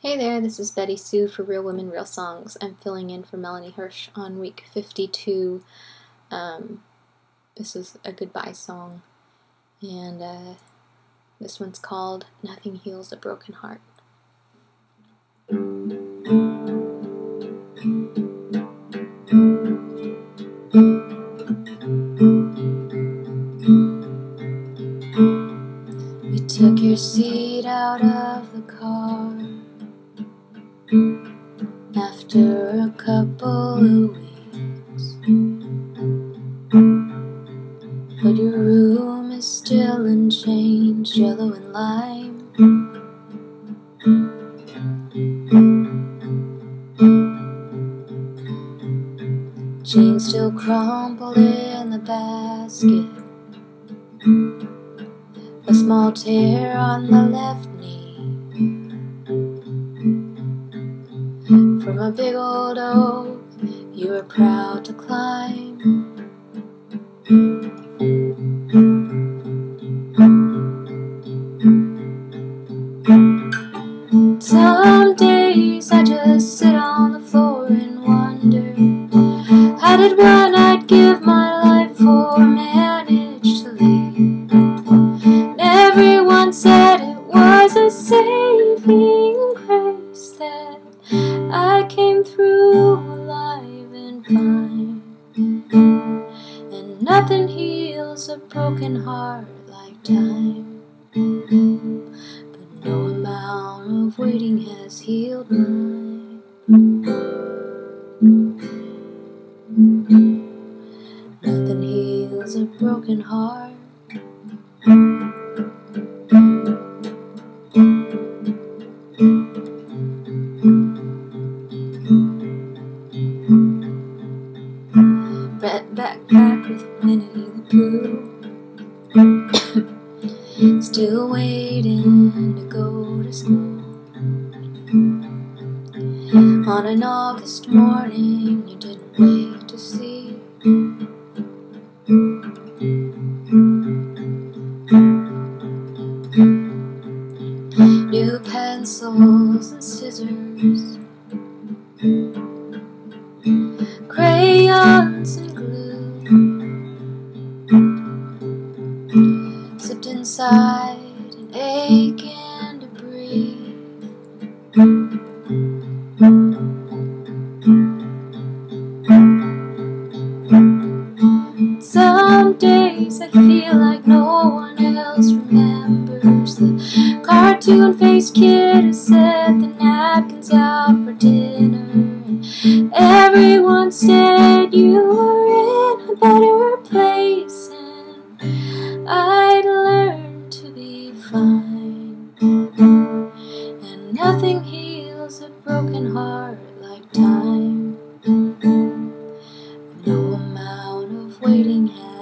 Hey there, this is Betty Soo for Real Women, Real Songs. I'm filling in for Melanie Hirsch on week 52. Um, this is a goodbye song, and uh, this one's called Nothing Heals a Broken Heart. We took your seat out of the car after a couple of weeks. But your room is still unchanged, yellow and lime. Jeans still crumpled in the basket. A small tear on the left From a big old oak you were proud to climb. Some days I just broken heart like time. But no amount of waiting has healed mine. Nothing heals a broken heart. Still waiting to go to school. On an August morning, you didn't wait to see. New pencils and scissors, Slipped inside an aching to breathe. Some days I feel like no one else remembers the cartoon faced kid who set the napkins out for dinner. And everyone said you were in a better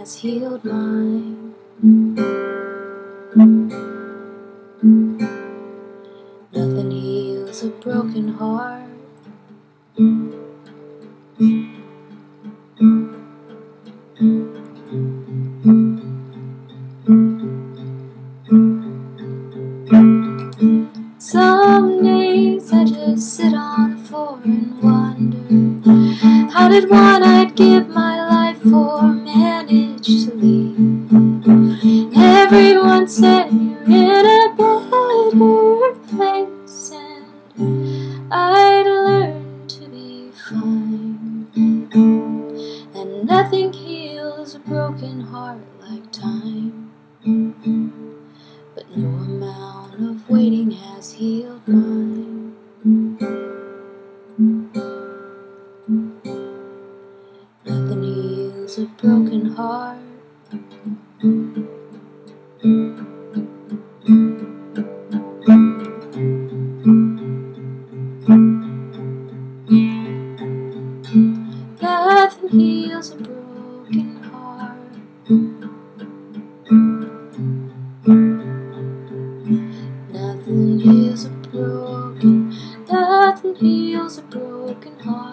has healed mine. Nothing heals a broken heart. Some days I just sit on the floor and wonder how did one I'd give my life for Everyone said you're in a better place, and I'd learned to be fine. And nothing heals a broken heart like time. Heals a broken heart. Nothing heals a broken, nothing heals a broken heart.